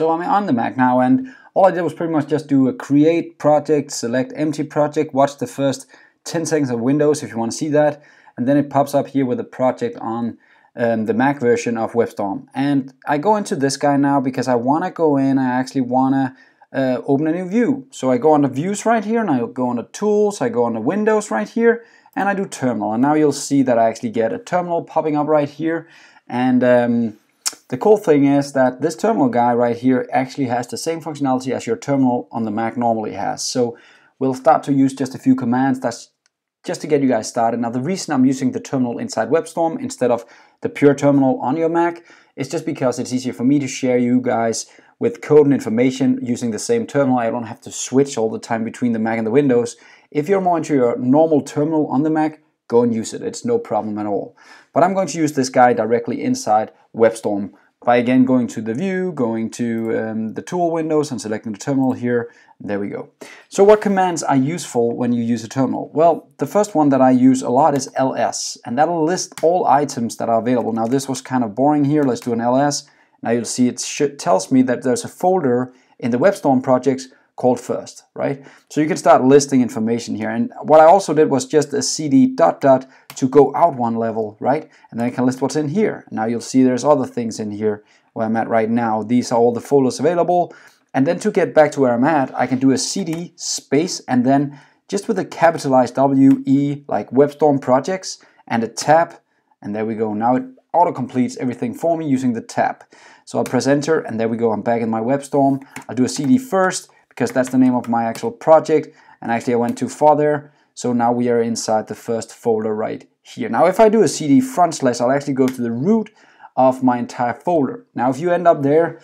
So I'm on the Mac now and all I did was pretty much just do a create project, select empty project, watch the first 10 seconds of Windows if you want to see that, and then it pops up here with a project on um, the Mac version of WebStorm. And I go into this guy now because I want to go in, I actually want to uh, open a new view. So I go on the views right here and I go on the tools, I go on the windows right here and I do terminal. And now you'll see that I actually get a terminal popping up right here. And um, the cool thing is that this terminal guy right here actually has the same functionality as your terminal on the Mac normally has. So we'll start to use just a few commands. That's just to get you guys started. Now the reason I'm using the terminal inside WebStorm instead of the pure terminal on your Mac is just because it's easier for me to share you guys with code and information using the same terminal. I don't have to switch all the time between the Mac and the Windows. If you're more into your normal terminal on the Mac, go and use it. It's no problem at all. But I'm going to use this guy directly inside WebStorm by again going to the view, going to um, the tool windows and selecting the terminal here. There we go. So what commands are useful when you use a terminal? Well, the first one that I use a lot is ls, and that'll list all items that are available. Now this was kind of boring here. Let's do an ls. Now you'll see it tells me that there's a folder in the WebStorm projects called first, right? So you can start listing information here. And what I also did was just a cd dot dot to go out one level, right? And then I can list what's in here. Now you'll see there's other things in here where I'm at right now. These are all the folders available. And then to get back to where I'm at, I can do a cd space and then just with a capitalized W, E, like WebStorm projects and a tab. And there we go. Now it auto completes everything for me using the tab. So I'll press enter and there we go. I'm back in my WebStorm. I'll do a cd first because that's the name of my actual project. And actually I went too far there. So now we are inside the first folder right here. Now if I do a cd front slash, I'll actually go to the root of my entire folder. Now if you end up there,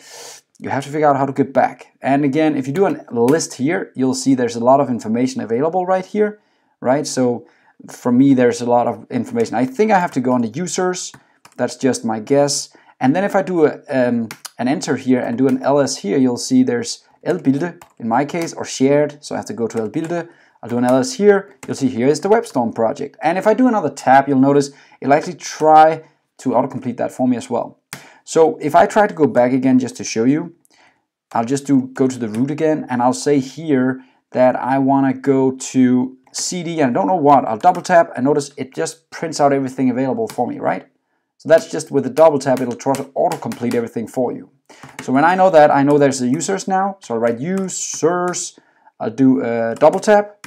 you have to figure out how to get back. And again, if you do a list here, you'll see there's a lot of information available right here, right? So for me, there's a lot of information. I think I have to go on the users. That's just my guess. And then if I do a, um, an enter here and do an ls here, you'll see there's Elbilde in my case, or shared, so I have to go to Elbilde. I'll do an ls here, you'll see here is the WebStorm project. And if I do another tab, you'll notice it'll actually try to autocomplete that for me as well. So if I try to go back again just to show you, I'll just do go to the root again, and I'll say here that I want to go to CD, and I don't know what, I'll double tap, and notice it just prints out everything available for me, right? So that's just with the double tap, it'll try to autocomplete everything for you. So when I know that, I know there's the users now. So I'll write users, I'll do a double tap.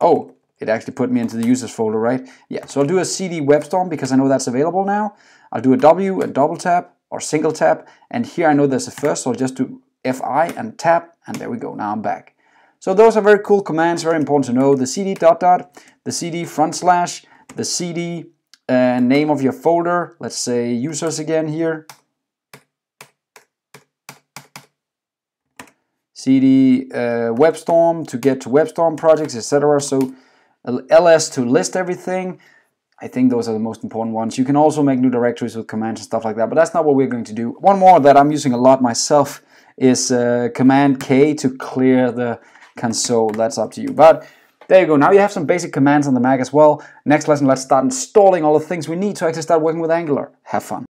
Oh, it actually put me into the users folder, right? Yeah, so I'll do a CD WebStorm because I know that's available now. I'll do a W and double tap or single tap. And here I know there's a first, so I'll just do FI and tap, and there we go, now I'm back. So those are very cool commands, very important to know. The CD dot dot, the CD front slash, the CD uh, name of your folder, let's say users again here, cd uh, WebStorm to get to WebStorm projects, etc. So ls to list everything. I think those are the most important ones. You can also make new directories with commands and stuff like that, but that's not what we're going to do. One more that I'm using a lot myself is uh, Command K to clear the console. That's up to you. But there you go. Now you have some basic commands on the Mac as well. Next lesson, let's start installing all the things we need to actually start working with Angular. Have fun.